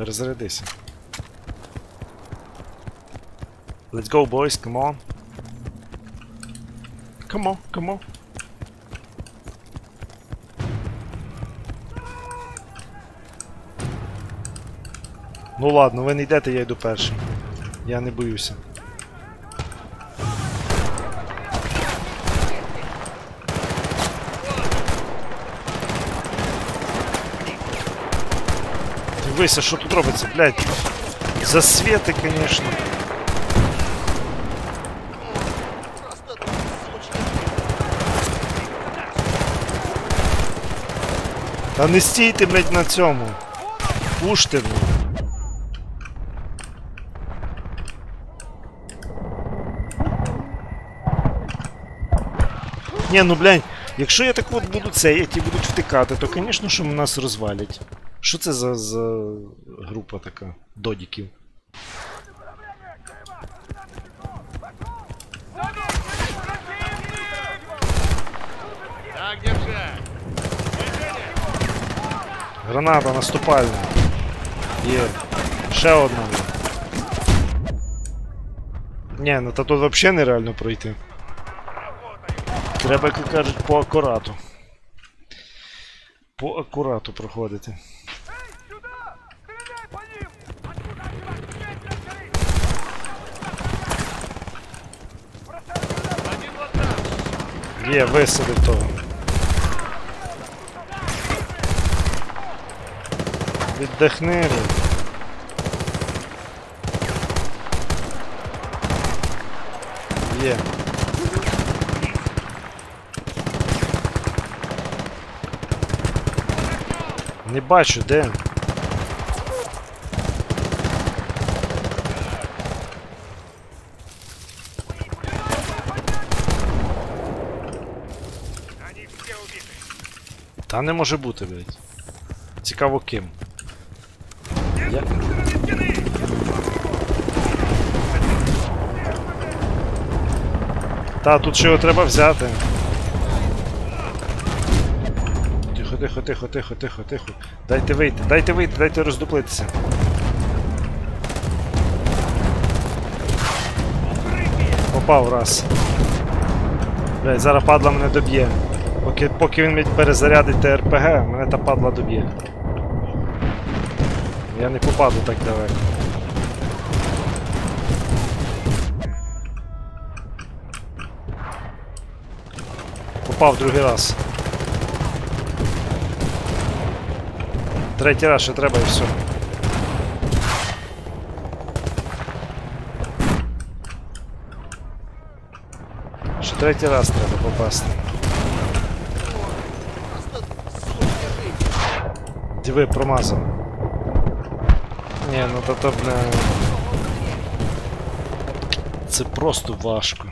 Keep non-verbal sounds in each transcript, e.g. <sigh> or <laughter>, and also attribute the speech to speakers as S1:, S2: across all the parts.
S1: Перезарядися. Let's go, boys, come on. Come on, come on. Ну ладно, ви не йдете, я йду першим. Я не боюся. Дивися, що тут робиться, блядь. Засвіти, конечно. Та не стійте, блядь, на цьому. Пуште, блядь. Ні, ну блядь, якщо я так от буду це, і ті будуть втикати, то звісно, що нас розвалять. Що це за, за група така додіків?
S2: Так держать!
S1: Граната наступальна. Є. Ще одна. Ні, ну та тут взагалі нереально пройти. Треба, як кажуть, по акурату. По акурату проходити.
S2: Сюда! Стреляй по ним! Откуда они вас Один вот там!
S1: Є, висадив того. Віддихни. Є. Не бачу, де. Та не може бути, блядь. Цікаво ким. Я... Та, тут ще його треба взяти. Тихо, тихо, тихо, тихо, тихо, тихо. Дайте вийти, дайте вийти, дайте роздуплитися. Попав раз. Блядь, зараз падла мене доб'є. Поки, поки він мені перезарядить ТРПГ, мене та падла доб'є. Я не попаду так далеко. Попав другий раз. Третій раз ще треба і все. Ще третій раз треба попасти. Диви, промазав. Ні, ну то бля. Це просто важко.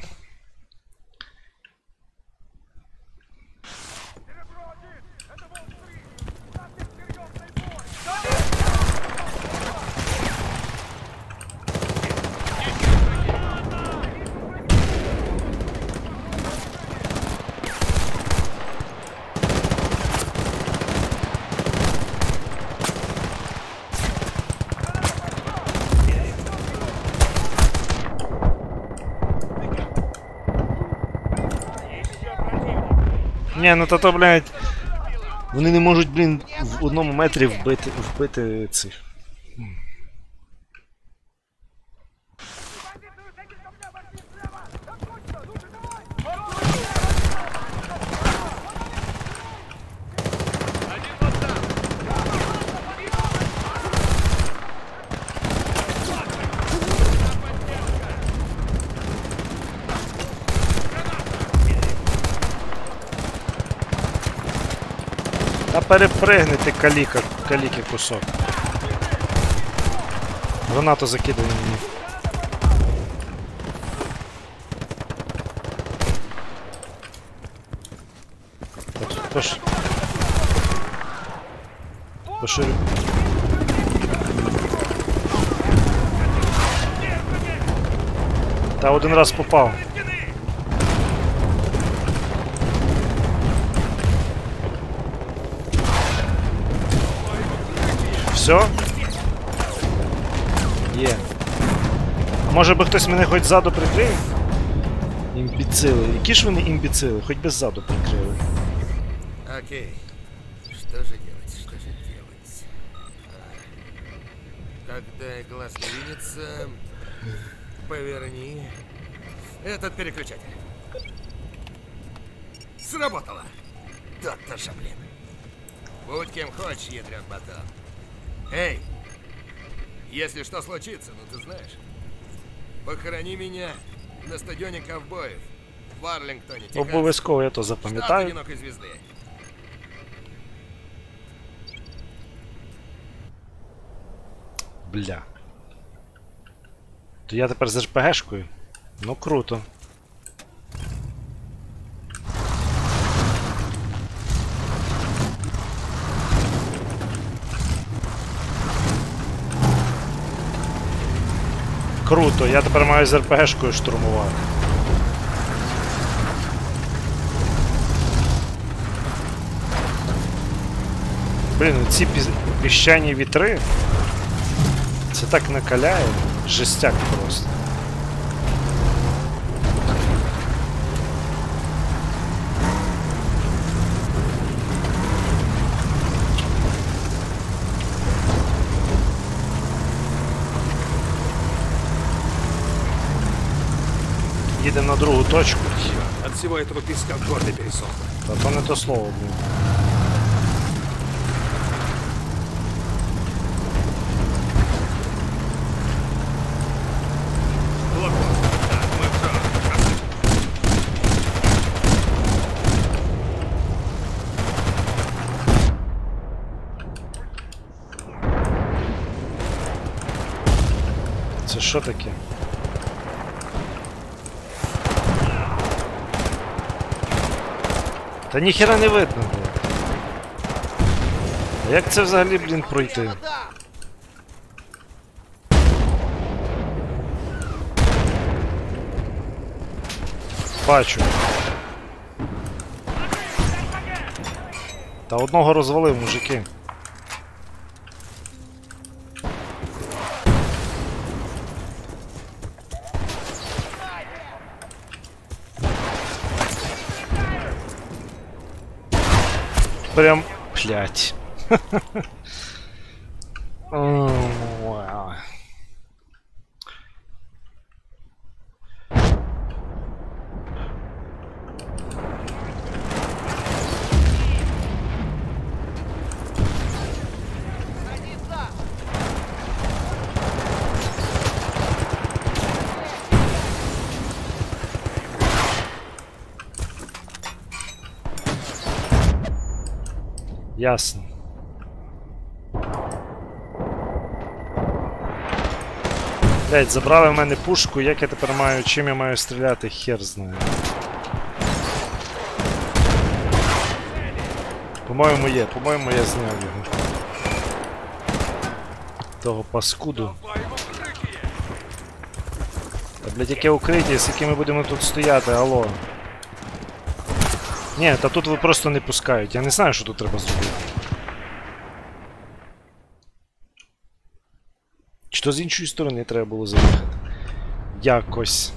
S1: Ні, ну то то, блядь. Вони не можуть, блін, в одному метрі вбити, вбити цих. Перепригнете каліка, каліки кусок. Гранату закидує мені. Пош... Пош... Поширю. Та один раз попав. Все? Є. А може би хтось мене хоч ззаду прикрив? Імбіцили. Які ж вони імбіцили? Хоч би ззаду прикрили.
S3: Окей. Что же делать? Что же делать? А, Когда глаз двинется, поверни этот переключатель. Сработало. Тот-то же, блин. Будь кем хочешь, ядрен батон. Эй, если что случится, ну ты знаешь, похорони меня на стадионе ковбоев в Арлингтоне, Техас.
S1: Обов'язково я то
S3: Штат
S1: запам'ятаю.
S3: одинокой звезды.
S1: Бля. То я тепер з РПГшкою? Ну круто. Круто, я тепер маю з РПГшкою штурмувати. Блін, ну ці піщані вітри. Це так накаляє. Жестяк просто. Їдемо на другу точку.
S4: От всего этого песка в горле пересохло.
S1: Та то не то слово, блін. Це що таке? Та ніхера не видно було. А як це взагалі, блін, пройти? Бачу. Та одного розвалив, мужики. Прям, блядь. <laughs> О, вау. Ясно. Блять, забрали в мене пушку, як я тепер маю, чим я маю стріляти, хер знає. По-моєму є, по-моєму я зняв його. Того паскуду. Та блять, яке укриття, з яким ми будемо тут стояти, алло. Ні, та тут ви просто не пускають. Я не знаю, що тут треба зробити. Чи то з іншої сторони треба було заїхати? Якось.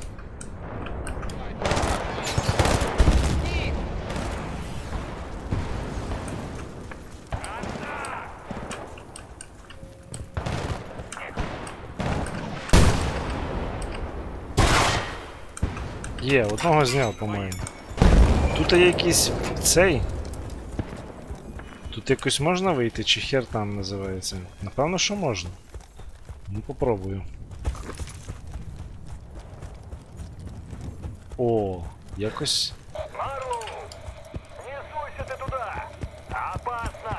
S1: Є, одного зняв, по-моєму. Тут є якийсь цей. Тут якось можна вийти, чи хер там називається? Напевно, що можна. Ну попробую. О, якось.
S2: Марлоу, не суйся ты туда! Опасно!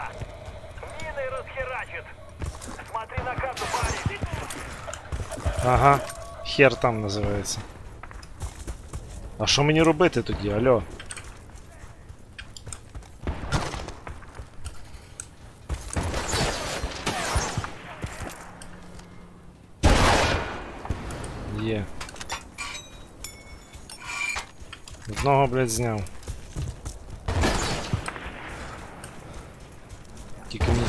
S2: Миной расхерачит! Смотри на карту, парень!
S1: Ага, хер там називається. А що мені робити тоді, алло? Є. Одного, блядь, зняв. Тільки мені.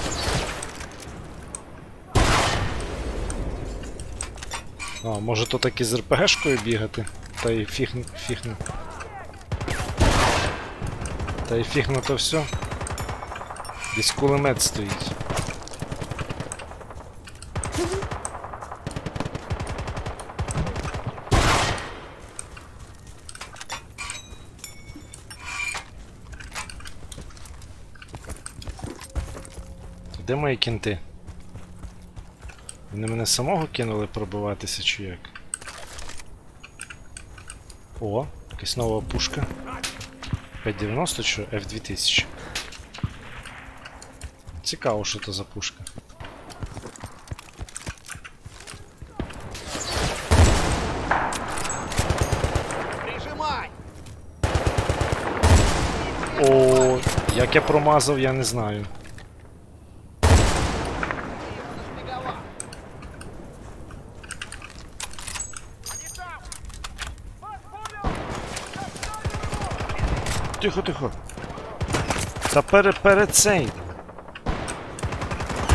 S1: А, може то таки з РПГшкою бігати? Та й фіг, фіг. Та й фігна то все. Десь кулемет стоїть. Де мої кінти? Вони мене самого кинули пробиватися чи як? О, якась нова пушка. 590 чи F2000. Цікаво, що то за пушка. О, як я промазав, я не знаю.
S2: Нашпиговал. Они там! Вас понял!
S1: Тихо, тихо. Та пере, перед цей.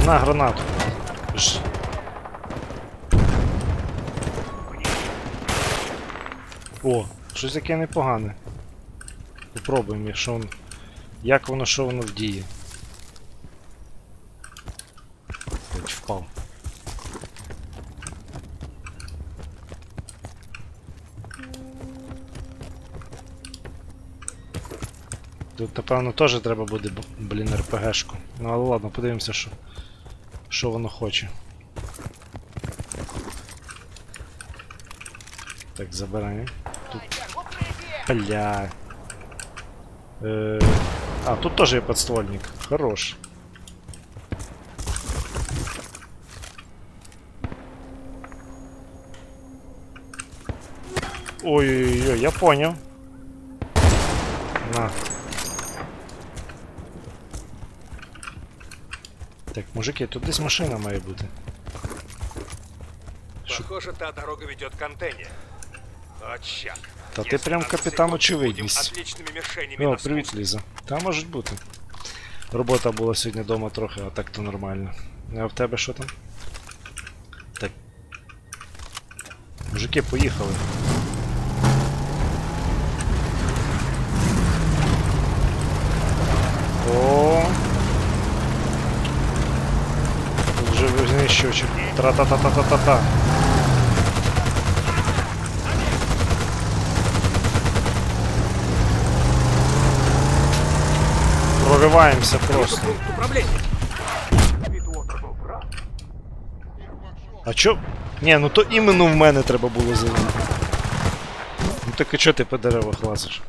S1: На гранату. Ж. О, щось таке непогане. Попробуємо, якщо воно. Як воно, що воно вдіє. Тут, напевно, теж треба буде, блін, РПГшку. Ну але ладно, подивимося, що, що воно хоче. Так, забираємо. Тут. Бля. Е, а, тут теж є подствольник. Хорош. Ой-ой-ой, я понял. На. мужики, тут десь машина має бути.
S4: Похоже, та дорога ведет к антенне. О, черт.
S1: Та ти прям капітан очевидність.
S4: Отличными мишенями
S1: О,
S4: на
S1: привіт,
S4: спуск.
S1: Ліза. Та можуть бути. Робота була сьогодні вдома трохи, а так то нормально. А в тебе що там? Так. Мужики, поїхали. О. вже винищувачик. Тра-та-та-та-та-та-та. Прориваємося просто.
S4: Пункт управления.
S1: А чо? Ні, ну то іменно в мене треба було залізти. Ну так і чо ти по деревах лазиш?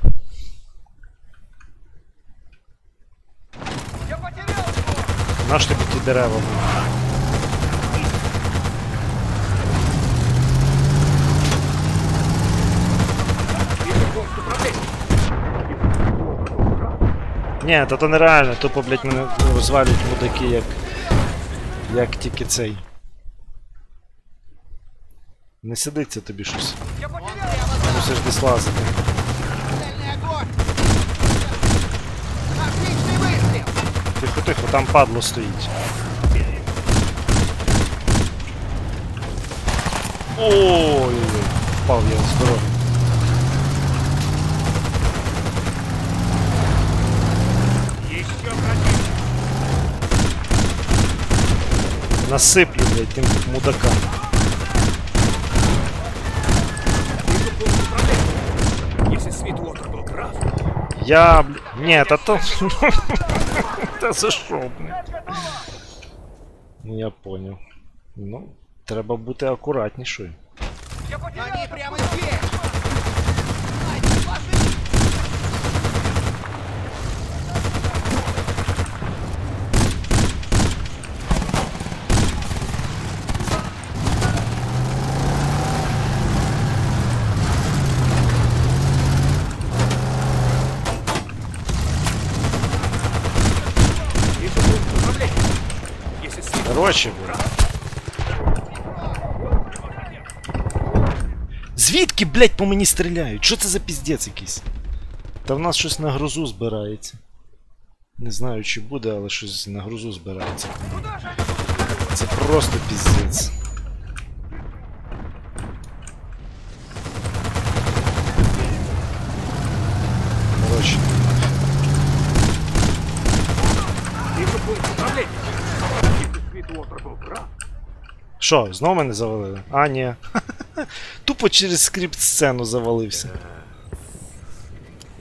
S2: Я потерял его!
S1: Наш тобі ті дерева?
S4: Вижу
S1: Ні, та то нереально, тупо, блять, мене розвалюють мудаки, як. Як тільки цей. Не сидиться тобі щось.
S2: Я потерял его!
S1: Мусиш десь лазити.
S2: Цельный огонь! Отличный выстрел!
S1: Тихо, тихо, там падло стоїть. Ой, впав я з Насиплю, блядь, тим мудакам.
S4: Вижу пункт управления. Если Свитвотер был прав,
S1: Я, бля... Ні, та то... Та за що, блядь? Ну я понял. Ну, треба бути акуратнішою.
S2: Я потерял Они прямо здесь!
S1: звідки, блядь, по мені стріляють? Що це за піздець якийсь? Та в нас щось на грозу збирається. Не знаю чи буде, але щось на грозу збирається. Це просто піздець.
S4: Короче.
S1: Що, знову мене завалили? А, ні. <laughs> Тупо через скрипт сцену завалився.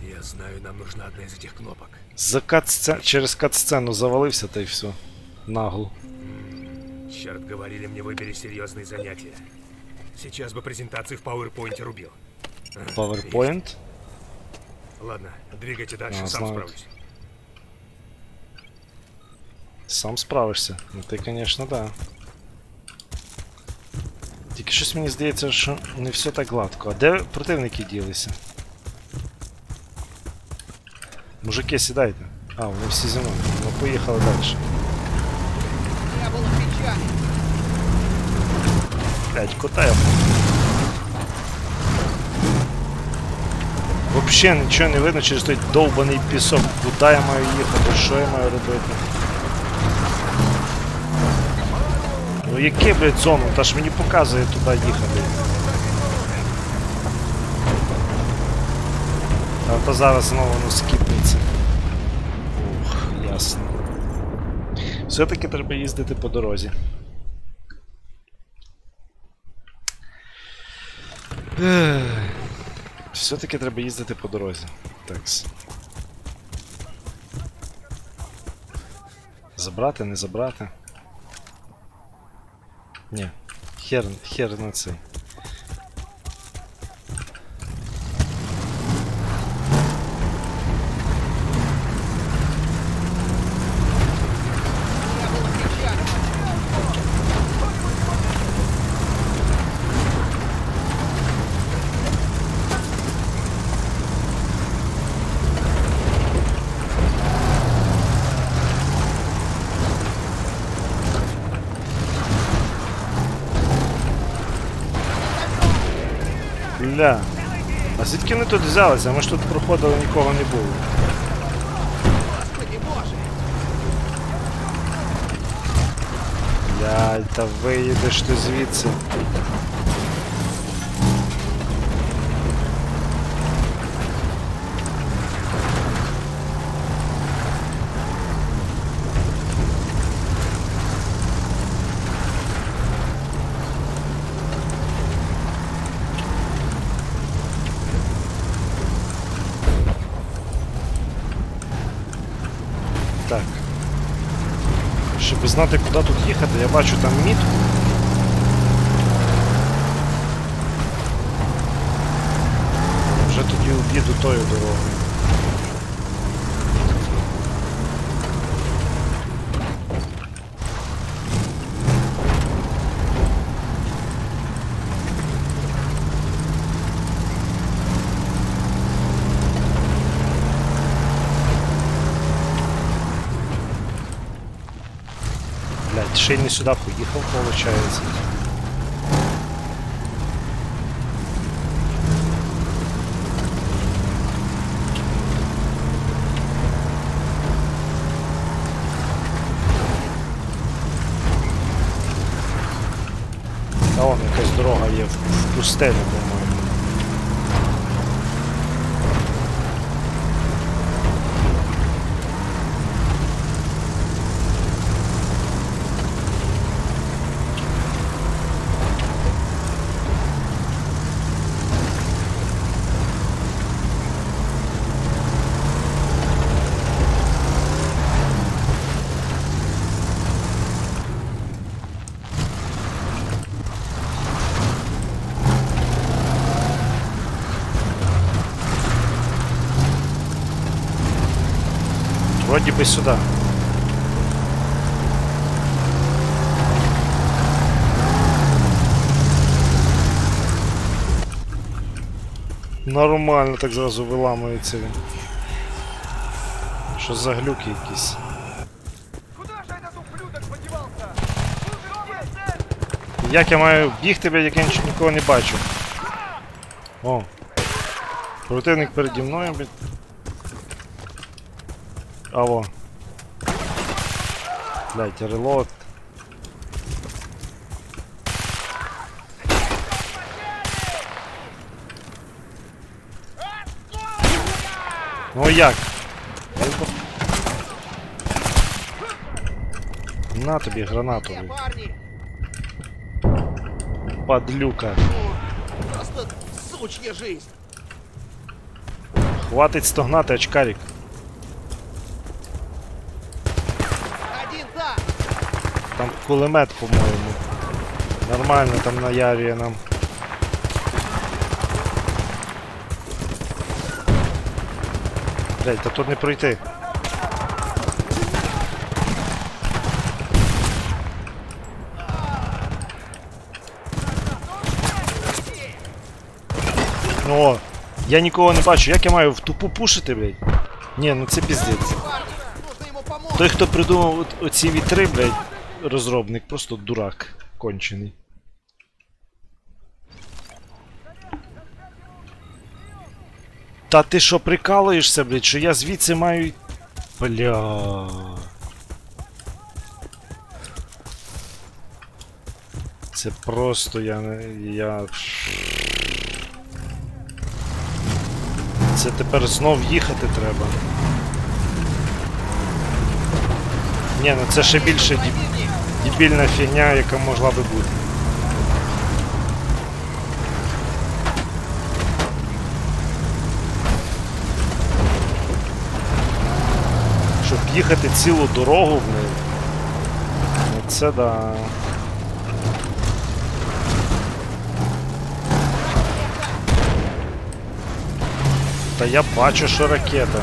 S4: я знаю, нам нужна одна из этих кнопок.
S1: За кат через кат-сцену завалився та й все. Нагло.
S4: Черт, говорили мне, выбери серьезные занятия. Сейчас бы презентации в PowerPoint рубил. А,
S1: PowerPoint.
S4: есть. Ладно, двигайте дальше,
S1: А,
S4: сам
S1: знаю.
S4: справлюсь.
S1: Сам справишся. Ну ти, звісно, да. Тільки щось мені здається, що не все так гладко. А де противники ділися? Мужики, сідайте. А, вони всі зі мною. Ну поїхали далі. Блять, кота я. Вообще нічого не видно через той довбаний пісок. Куди я маю їхати? Що я маю робити? Ну яке, блядь, зону? Та ж мені показує туди їхати. А то зараз знову воно скіпнеться. Ух, ясно. Все-таки треба їздити по дорозі. Все-таки треба їздити по дорозі. Такс. Забрати, не забрати. Ні. Хер, хер на. Бля. А звідки вони тут взялися? Ми ж тут проходили, нікого не було. Блядь, та виїдеш ти звідси. Так. Щоб знати, куди тут їхати, я бачу там мітку. Вже тоді об'їду тою дорогою. Блядь, сюда поехал, виходить. Та он якась дорога є в, в пустелі, би сюди. Нормально так зразу виламується він. Що за глюки якісь? Як я маю бігти, блядь, як я ніч- нікого не бачу. О. Противник переді мною, блядь. Алло. Блять, релот. Ну а як? На тобі
S2: гранату.
S1: Подлюка.
S2: Просто сучья жизнь.
S1: Хватить стогнати,
S2: очкарик. Там
S1: кулемет, по-моєму. Нормально там наявіє нам. Блять, та тут не пройти. О, я нікого не бачу. Як я маю в тупу пушити, блядь? Ні, ну це піздець. Той, хто придумав оці вітри, блядь, розробник, просто дурак кончений. Та ти що прикалуєшся, блядь, що я звідси маю. Бля. Це просто я не. я. Це тепер знов їхати треба. Ні, ну це ще більше діб... Дебільна фігня, яка могла би бути. Щоб їхати цілу дорогу, блин. Ну це да. Та я бачу, що ракета.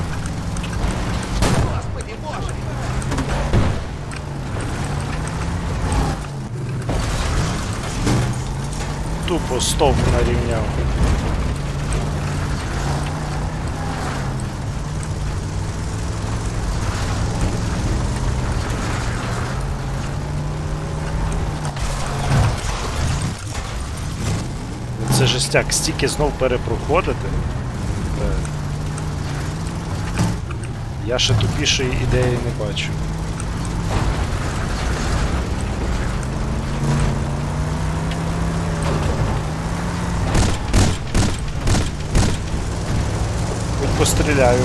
S1: Тупо стовп нарівняв. Це жестяк, стільки знов перепроходити. Е. Я ще тупішої ідеї не бачу. Постріляю.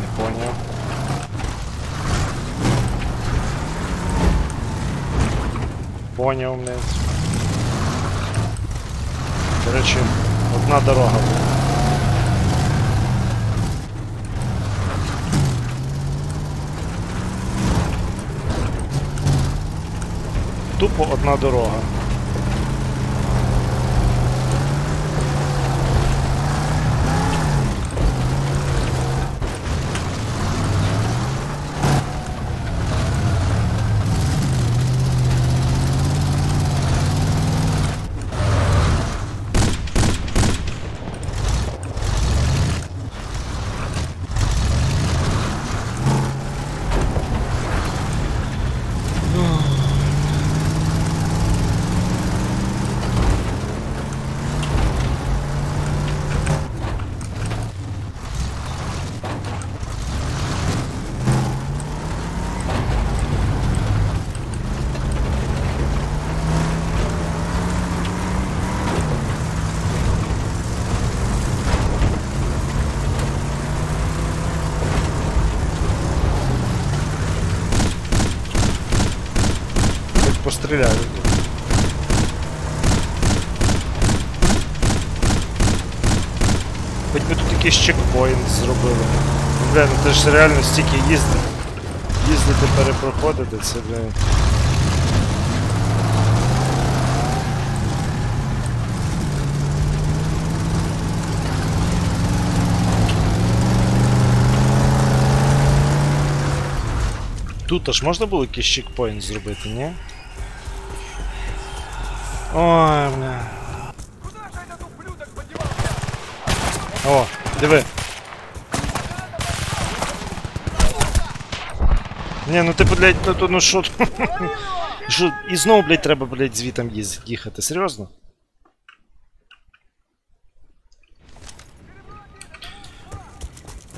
S1: Не поняв. Поняв, блядь. До речі, одна дорога була. Тупо одна дорога. це ж реально стільки їздити. Їздити, перепроходити, це бля. Тут аж можна було якийсь чекпоінт зробити, ні? Ой, бля. О, диви. Не, ну ти, блядь, ну, ну тут? <laughs> Що, і знову, блядь, треба, блядь, звітом їхати. Серйозно?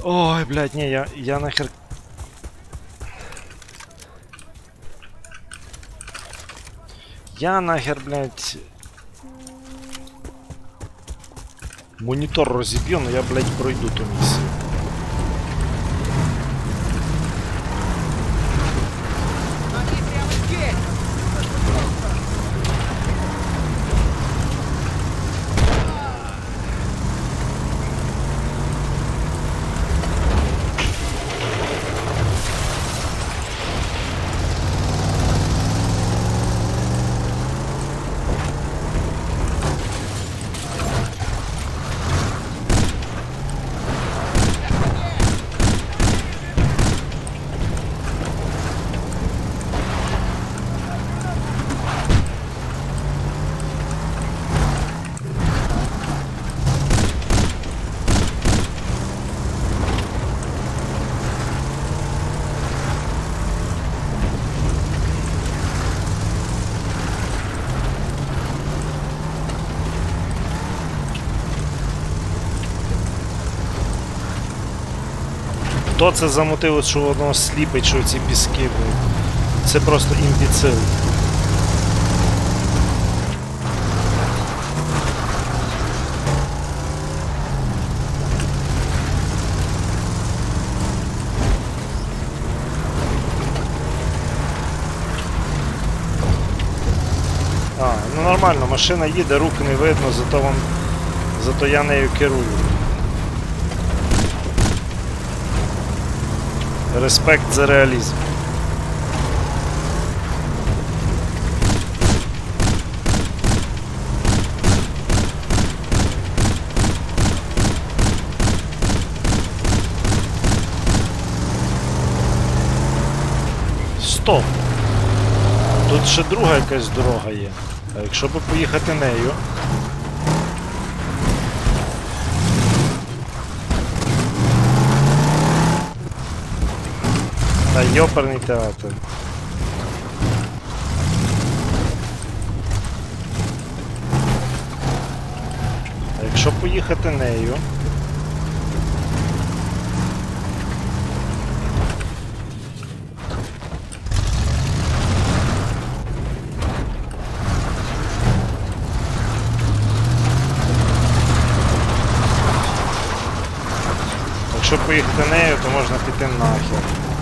S1: Ой, блядь, ні, я, я нахер Я нахер, блядь. Монітор розіб'ю, но я, блядь, пройду ту місію. Хто це замутив, от що воно сліпить, що ці піски, блядь? Це просто імбіцил. А, ну нормально, машина їде, рук не видно, зато вам. Зато я нею керую. Респект за реалізм. Стоп! Тут ще друга якась дорога є. А якщо би поїхати нею. Та йоперний театр. А якщо поїхати нею. Якщо поїхати нею, то можна піти нахер.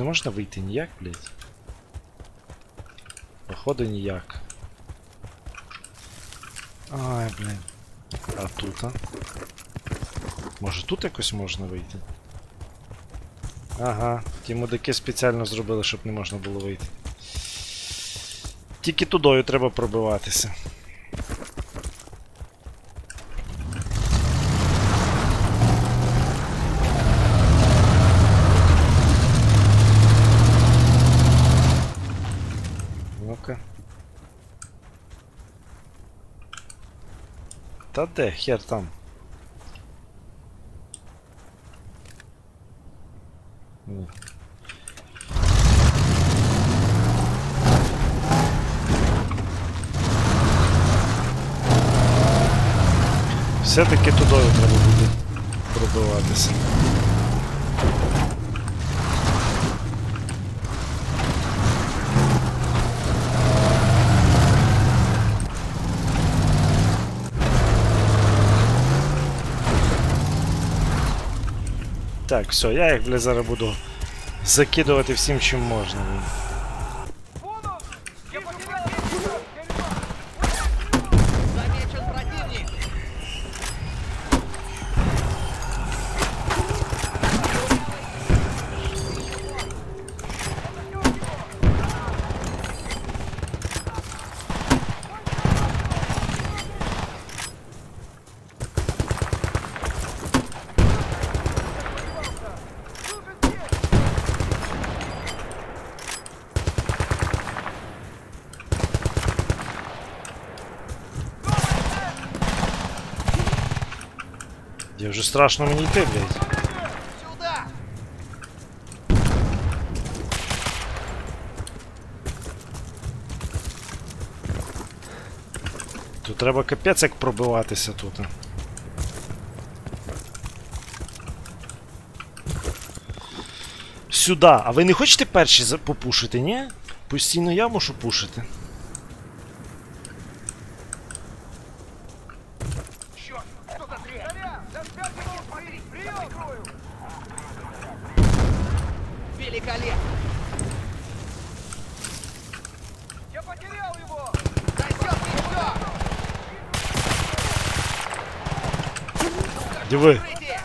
S1: Не можна вийти ніяк, блядь. Походу ніяк. Ай, блін. А тут, а? Може тут якось можна вийти? Ага, ті мудики спеціально зробили, щоб не можна було вийти. Тільки тудою треба пробиватися. Ну-ка. Та де, хер там. Все-таки тудою треба буде пробиватися. Так, все, я їх, бля, зараз буду закидувати всім, чим можна. Страшно мені йти, блядь. Тут треба капець як пробиватися тут. Сюда. А ви не хочете перші попушити, ні? Постійно я мушу пушити.
S2: Великолепно! Я потерял его! Зайдет еще!
S1: Диви.
S2: Укрытие!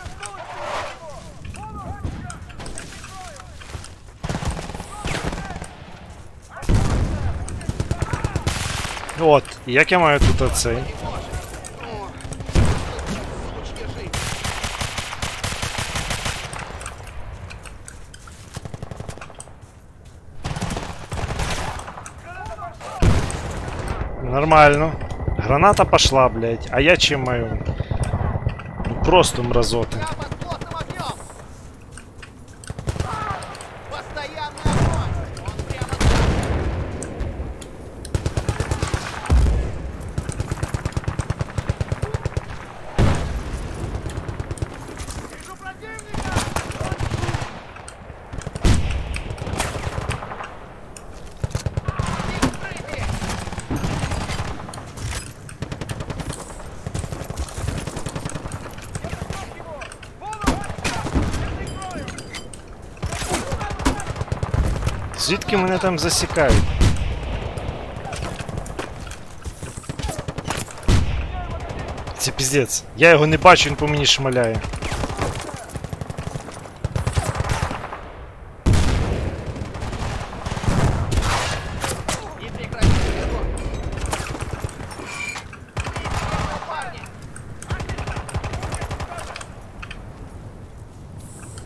S1: От, і як я маю тут оцей? Нормально. Граната пошла, блядь. А я чем мою? Ну, Просто мразоти. Звідки мене там засікають? Це піздець. Я його не бачу, він по мені шмаляє.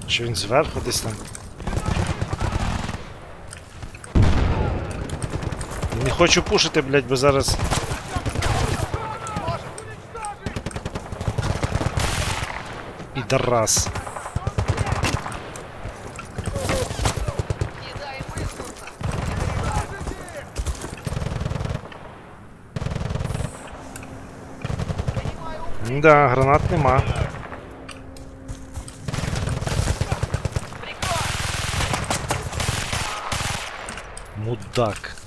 S1: Чи він зверху десь там? Хочу пушити, блядь, бо зараз. Підарас.
S2: не дай им выспаться.
S1: Да, гранат нема. Мудак.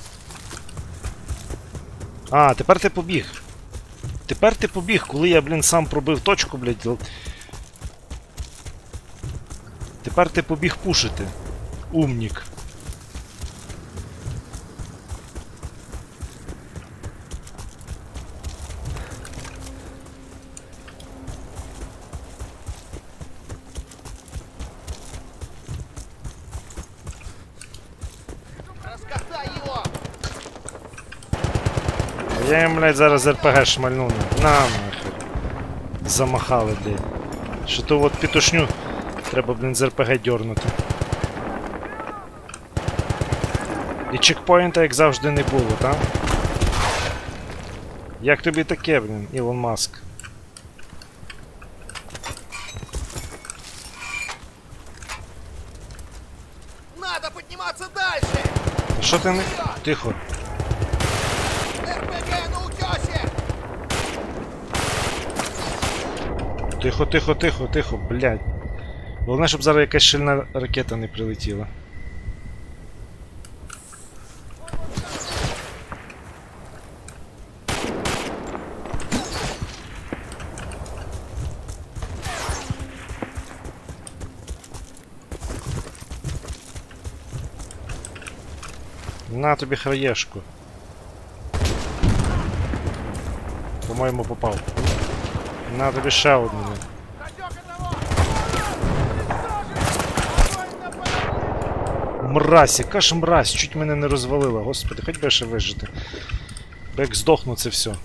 S1: А, тепер ти побіг. Тепер ти побіг, коли я, блін, сам пробив точку, блядь. Тепер ти побіг пушити. Умнік. Блядь, зараз РПГ шмальну. На нахер. Замахали, блядь. Що то от пітушню треба, блін, з РПГ дьорнути. І чекпоінта, як завжди, не було, так? Як тобі таке, блін, Ілон Маск?
S2: Надо подниматься дальше!
S1: Що ти не. Тихо.
S2: РПГ на утесе!
S1: Тихо, тихо, тихо, тихо, блядь. Головне, щоб зараз якась шильна ракета не прилетіла. На тобі хаєшку. По-моєму попав. На тобі ще одну. Мразь, яка ж мразь, чуть мене не розвалила, господи, хоч би ще вижити. Бо як здохну, це все.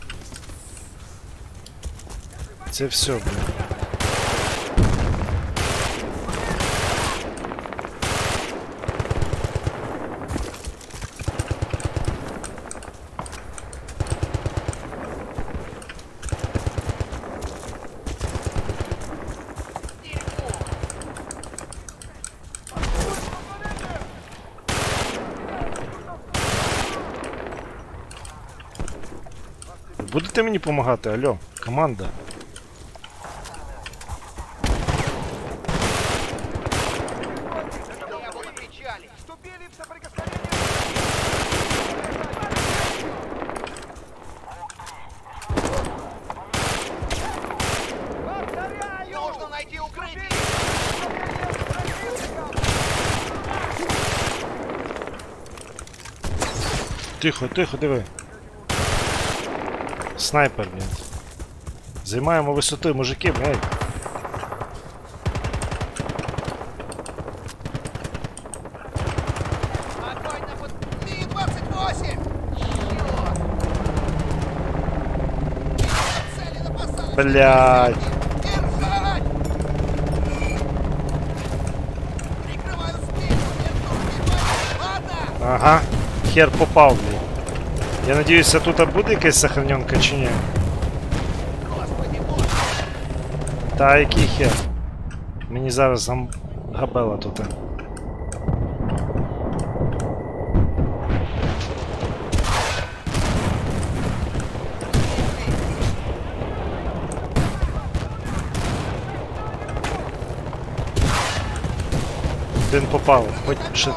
S1: Це все, блін. Будете мені допомагати, алло, команда.
S2: Я был на причале. Вступили в соприкосновение. Нужно найти укрытие.
S1: Тихо, тихо, диви. Снайпер, блін. Займаємо висоту, мужики, блядь.
S2: Огонь на под... Ми-28! Цели на посадочной
S1: Блядь.
S2: площадке. Держать! Прикрываю спину, держу внимание. Ладно?
S1: Ага, хер попав, блядь. Я надіюся, тут буде якась сохраненка чи ні?
S2: Господи боже!
S1: Та який хер. Мені зараз гам... габела тут. Один попав, хоч ще.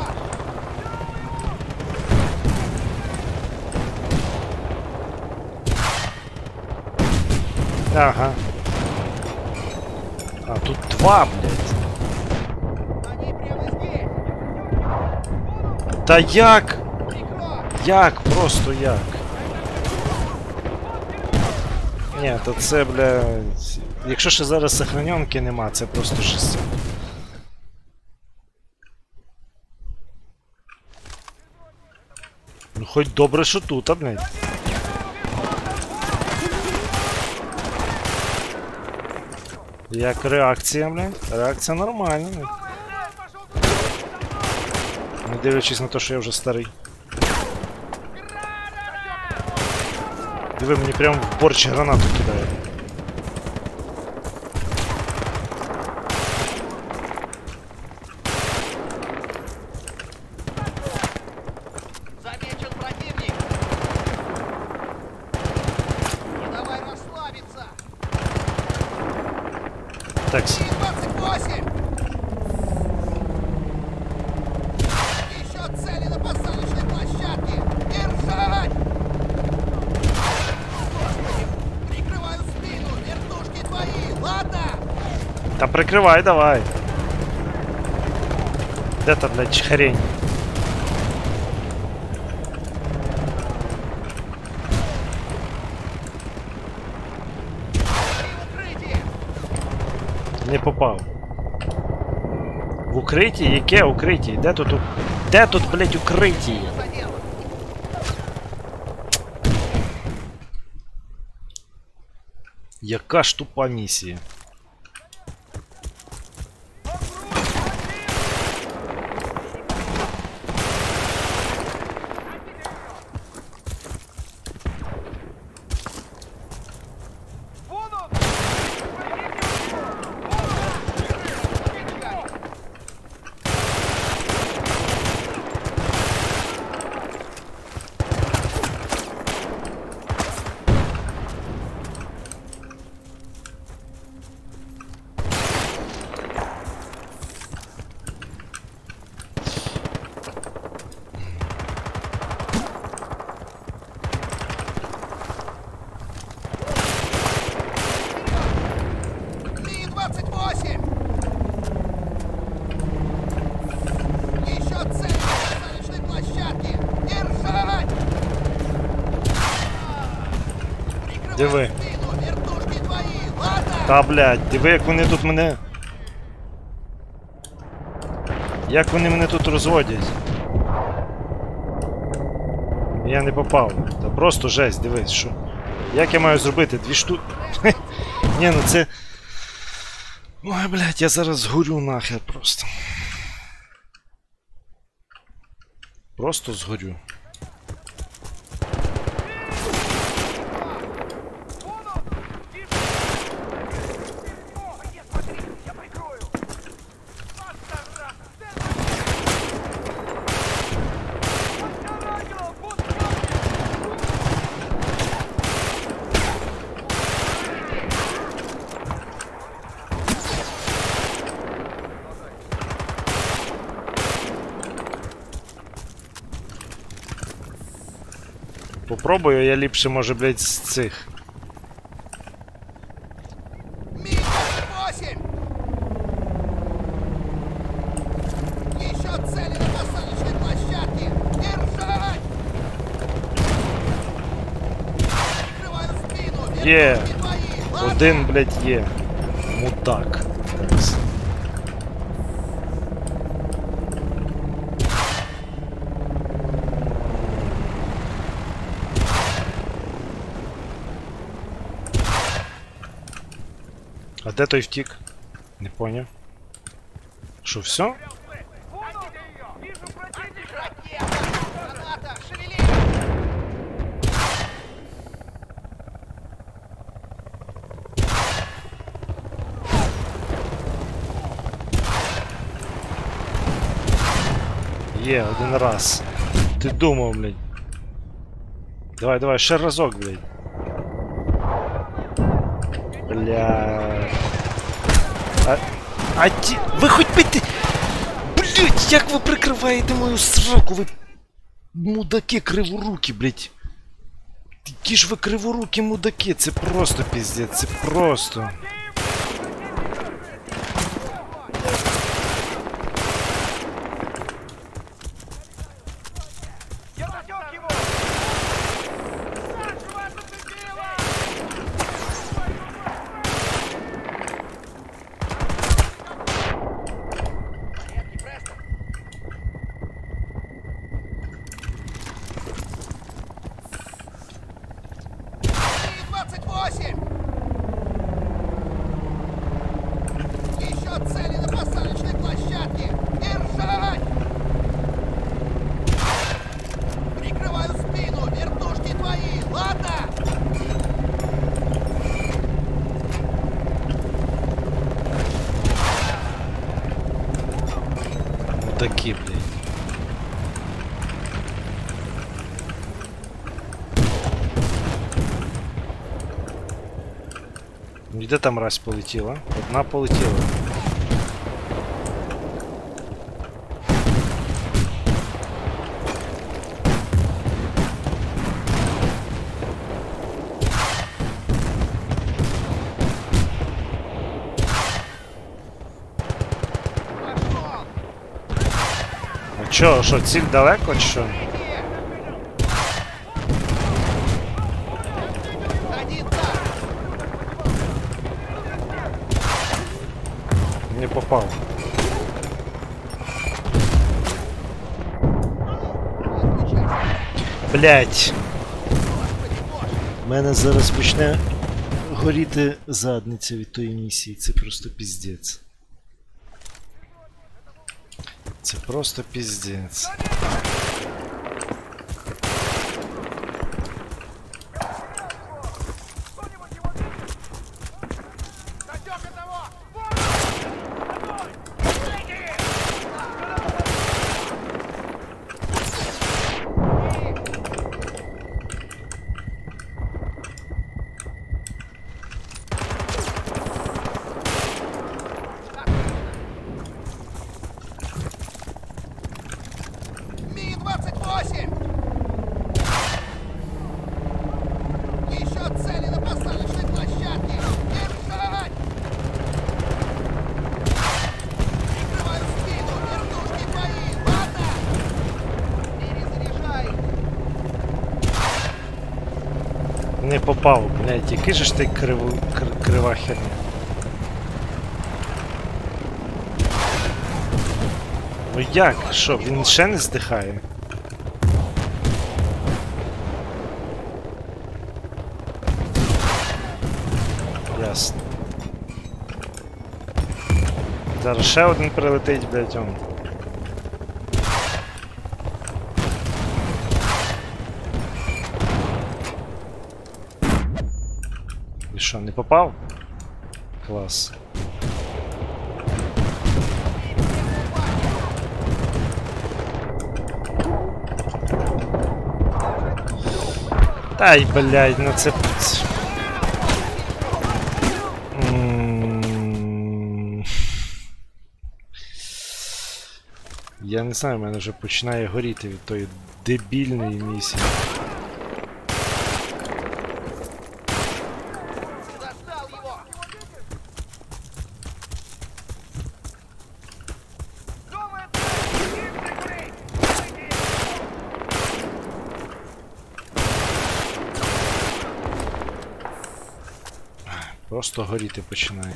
S1: Ага. А, тут два, блядь. Та як? Як? Просто як? Ні, то це, бля. Якщо ще зараз сохраненки нема, це просто жесть. Ну хоч добре, що тут, а, блядь. Як реакція, блядь? Реакція нормальна. Не дивлячись на те, що я вже старий. Диви, мені прям в борщ гранату кидає. та прикривай, давай. Де та, блядь, хрень?
S2: При укрытии!
S1: Не попав. В укритті? Яке укритті? Де тут? у- Де тут, блядь, укритті?
S2: Задел!
S1: Яка ж тупа місія? Та, блядь, диви, як вони тут мене. Як вони мене тут розводять. Я не попав. Та просто жесть, дивись, що. Як я маю зробити? Дві штуки. <laughs> Ні, ну це. Ой, блядь, я зараз згорю нахер просто. Просто згорю. Попробую, я ліпше може, блядь, з цих.
S2: Ми-28! Еще цели на посадочной площадке! Держать! Прикрываю спину!
S1: Є. Один, блядь, є. Мудак. Такс. А де той втік? Не поняв. Що, все? Є, один раз. Ти думав, блядь. Давай, давай, ще разок, блядь. Бля. Ті... Ви хоч пити. Блять, як ви прикриваєте мою сраку, ви. Мудаки криворукі, блять. Які ж ви криворукі мудаки, це просто піздець, це просто. Де там раз полетіла? Одна полетіла.
S2: Пошел!
S1: А чо, що, ціль далеко чи що? Не попав. Блять. У мене зараз почне горіти задниця від тої місії. Це просто піздець. Це просто піздець. Не блядь, який же ж ти крив... кр- крива херня. Ну як? Що, він ще не здихає? Ясно. Зараз ще один прилетить, блядь, он. І що, не попав? Клас. Тай, блядь, ну. Я не знаю, в мене вже починає горіти від тої дебільної місії. Просто горіти починає.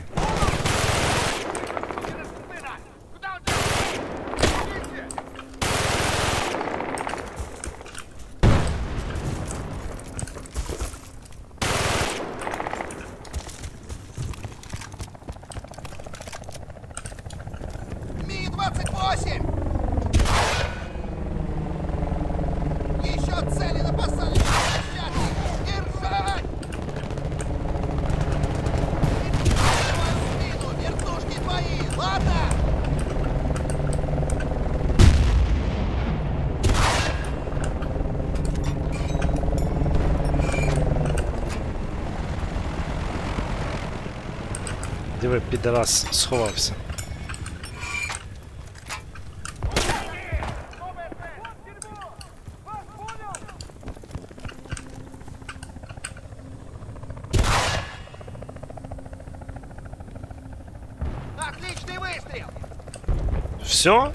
S1: де вас сховався. Все?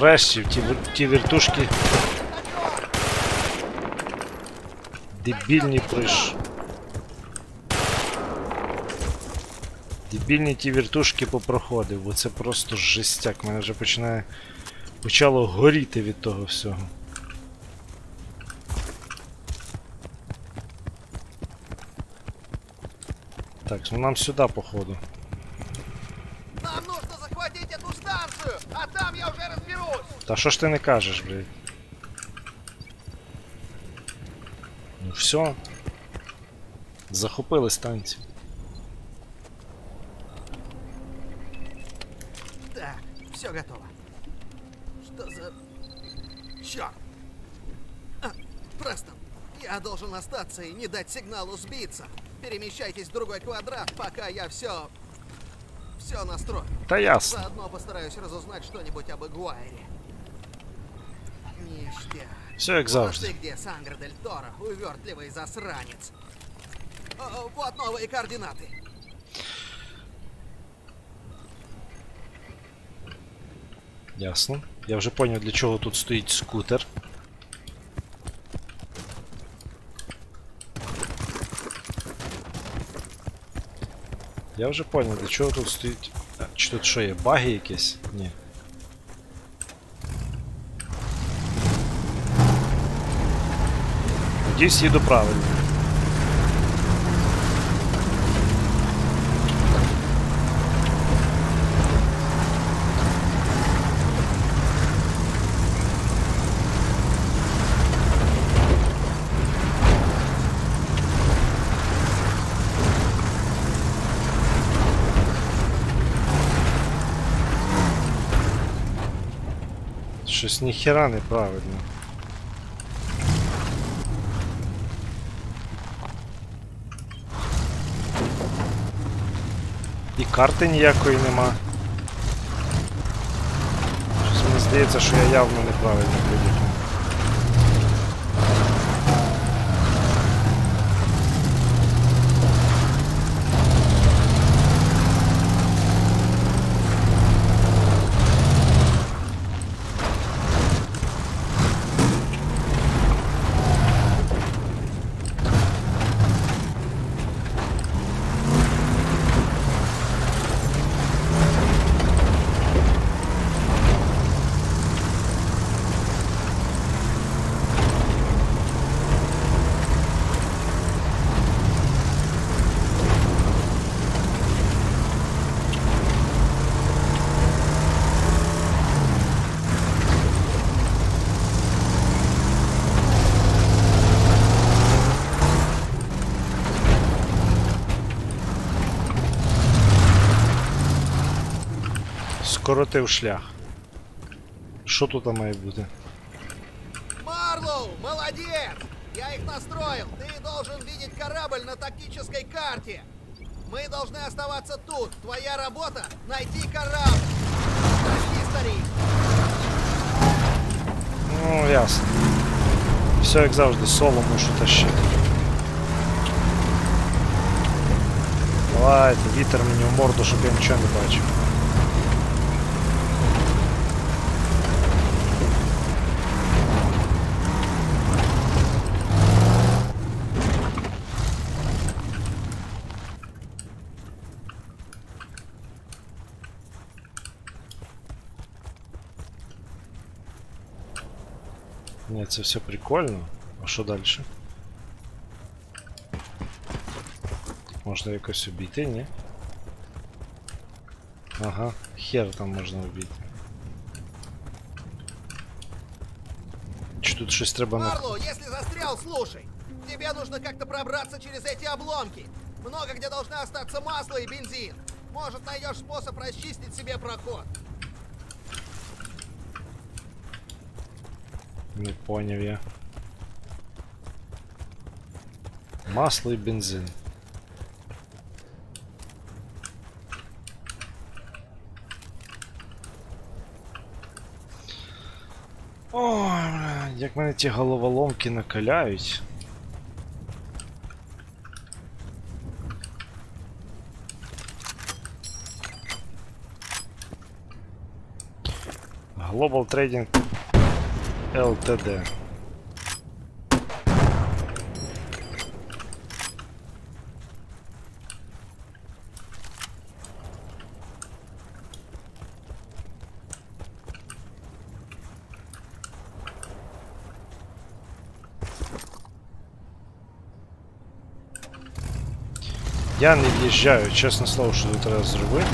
S1: Нарешті ті, ті вертушки. Дебільні приш. Дебільні ті вертушки попроходив, бо це просто жестяк. Мене вже починає. Почало горіти від того всього. Так, ну нам сюди, походу. Та що ж ти не кажеш, блядь? Ну все, Захопили станцію.
S2: Так, все готово. Что за... Черт! А, просто я должен остаться и не дать сигналу сбиться. Перемещайтесь в другой квадрат, пока я все... Все настрою.
S1: Та ясно.
S2: Заодно постараюсь разузнать что-нибудь об Игуайре. Ништяк.
S1: Все як
S2: Вот
S1: завжди.
S2: ты где, Сангра Дель Торо, увертливый засранец. О, вот новые координаты.
S1: Ясно. Я вже поняв, для чого тут стоїть скутер. Я вже поняв, для чого тут стоїть. А, чи тут що є? Баги якісь? Ні. Надіюсь, їду правильно. Щось ніхера неправильно. Карти ніякої нема. Щось мені здається, що я явно неправильно приїхав. Скоротив шлях. Що тут має бути?
S2: Марлоу, молодец! Я их настроил. Ты должен видеть корабль на тактической карте. Мы должны оставаться тут. Твоя работа — найти корабль. Прости, старик.
S1: Ну, ясно. Все як завжди, соло мушу тащити. Давайте, вітер мені в морду, щоб я нічого не бачив. Ні, це все прикольно. А що далі? Можна якось обійти, ні? Ага, хер там можна обійти. Чи тут щось треба на.
S2: Марлоу, если застрял, слушай. Тебе нужно как-то пробраться через эти обломки. Много где должны остаться масло и бензин. Может, найдешь способ расчистить себе проход.
S1: Не поняв я. Масло і бензин. Ой, як мене ті головоломки накаляють. Global Trading LTD. Я не в'їжджаю, чесне слово, що тут треба зробити.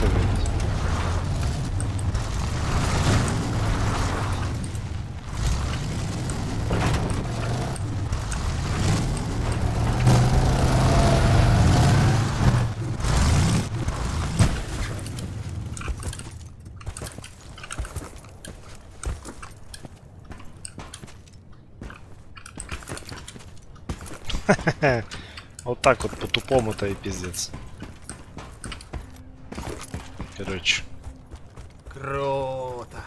S1: Блядь. Отак от по-тупому та і піздець. Коротше.
S2: Круто.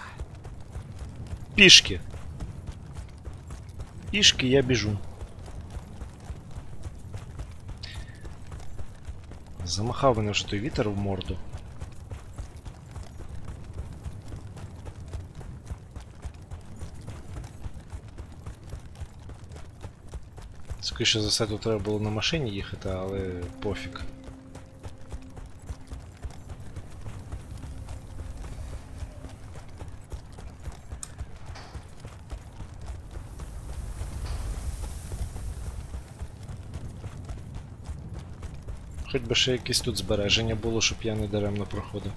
S1: Пішки. Пішки я біжу. Замахав мене ж той вітер в морду. Скоріше за все тут треба було на машині їхати, але пофіг. Хоч би ще якесь тут збереження було, щоб я не даремно проходив.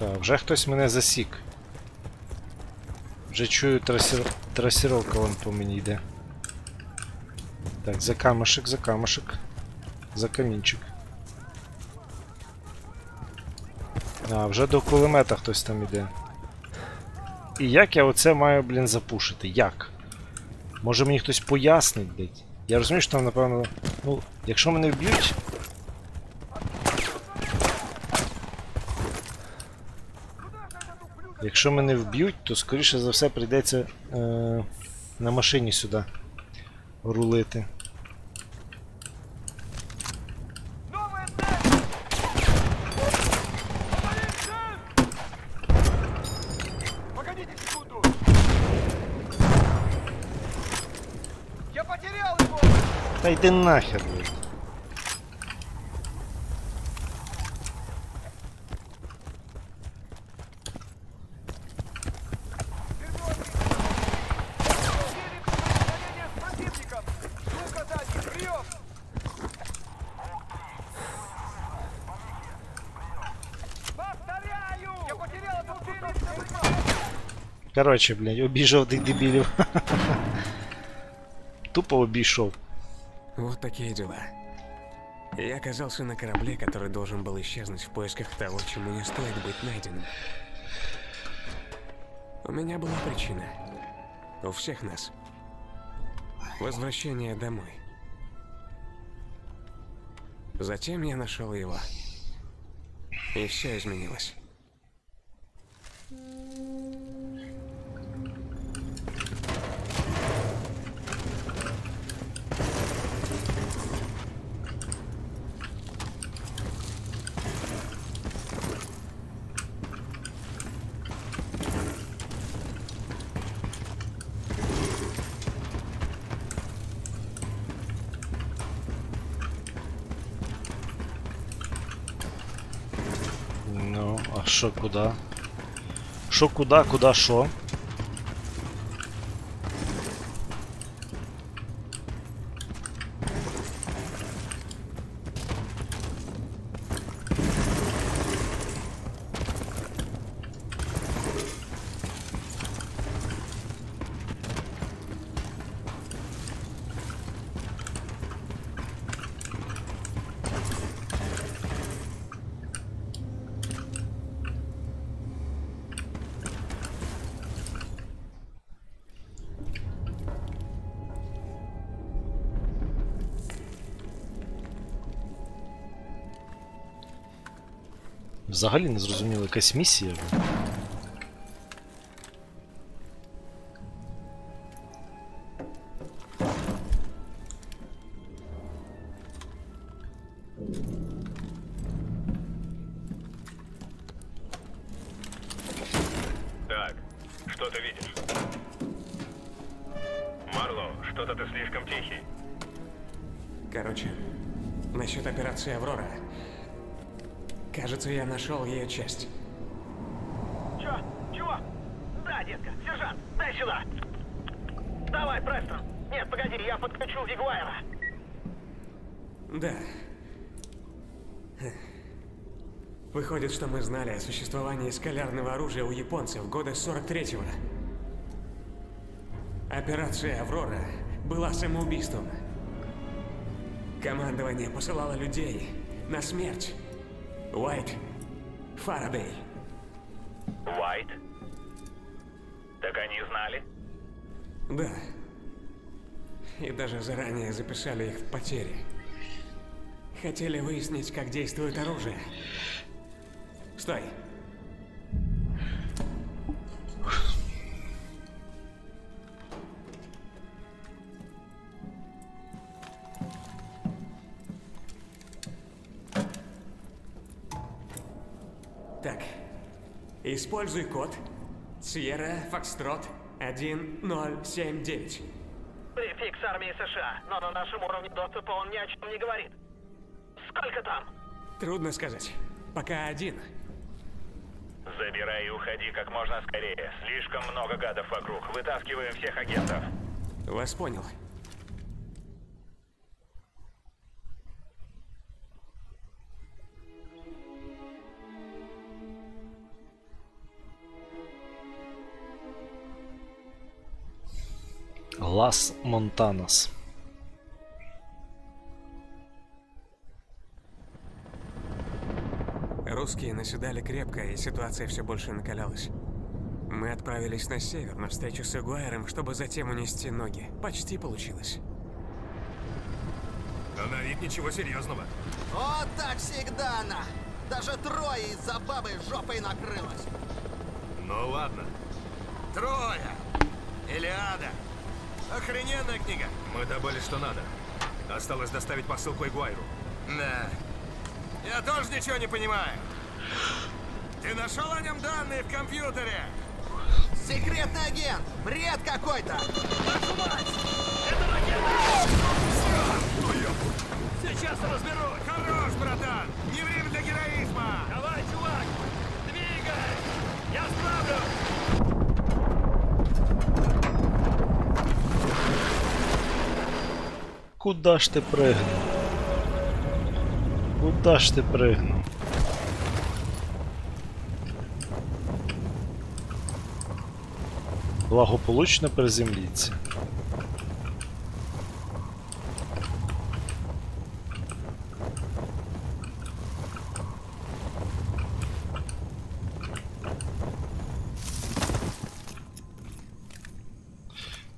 S1: Так, вже хтось мене засік. Вже чую трасір... трасіровка вон по мені йде. Так, за камешек, за камешек. За камінчик. А, вже до кулемета хтось там іде. І як я оце маю, блін, запушити? Як? Може мені хтось пояснить, блядь? Я розумію, що там, напевно. Ну, якщо мене вб'ють. Якщо мене вб'ють, то скоріше за все прийдеться е, на машині сюди рулити. Та йди нахер, блядь. Коротше, блядь, обійшов тих дебілів. Тупо обійшов.
S5: Вот такие дела. Я оказался на корабле, который должен был исчезнуть в поисках того, чему не стоит быть найденным. У меня была причина. У всех нас. Возвращение домой. Затем я нашел его. И все изменилось.
S1: Що куди? Що куди, куди, що? Взагалі не зрозуміло, якась місія.
S5: Часть.
S6: Чё? Чего? Да, детка, сержант, дай сюда! Давай, Престон! Нет, погоди, я подключу Вигуайра.
S5: Да. Выходит, что мы знали о существовании скалярного оружия у японцев года 43-го. Операция «Аврора» была самоубийством. Командование посылало людей на смерть. Уайт, Фарадей.
S6: Уайт? Так они знали?
S5: Да. И даже заранее записали их потери. Хотели выяснить, как действует оружие. Стой. Используй код Сьерра Фокстрот 1079.
S6: Префикс армии США, но на нашем уровне доступа он ни о чем не говорит. Сколько там?
S5: Трудно сказать. Пока один.
S7: Забирай и уходи как можно скорее. Слишком много гадов вокруг. Вытаскиваем всех агентов.
S5: Вас понял.
S1: Лас Монтанас.
S5: Русские наседали крепко, и ситуация все больше накалялась. Мы отправились на север, на встречу с Игуайром, чтобы затем унести ноги. Почти получилось.
S4: Но на вид ничего серьезного.
S2: Вот так всегда она. Даже трое из-за бабы жопой накрылась.
S4: Ну ладно.
S3: Трое! Илиада! Охрененная книга!
S4: Мы добыли, что надо. Осталось доставить посылку Игуайру.
S3: Да. Я тоже ничего не понимаю. Ты нашел о нем данные в компьютере?
S2: Секретный агент! Бред какой-то!
S3: Сейчас разберусь! Хорош, братан! Не время для героизма!
S6: Давай, чувак! Двигай! Я справлюсь!
S1: Куда ж ти пригнув? Куда ж ти пригнув? Благополучно приземліться.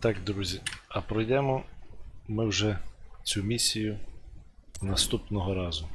S1: Так, друзі, а пройдемо ми вже цю місію наступного разу.